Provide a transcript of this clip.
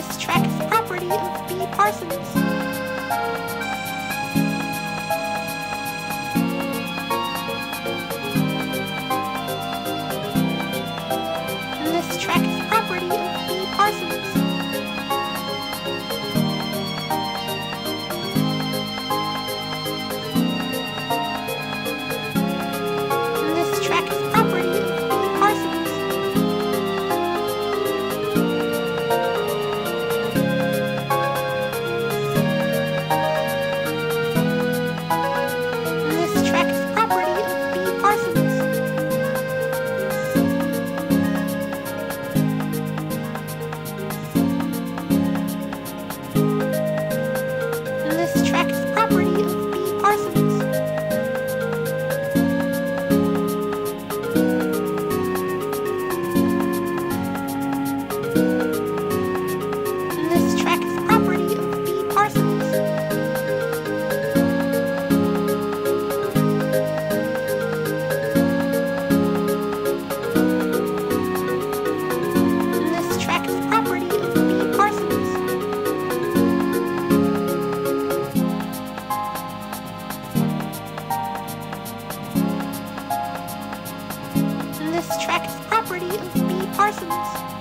this track is property of B. Parsons. track abstract property of B. Parsons.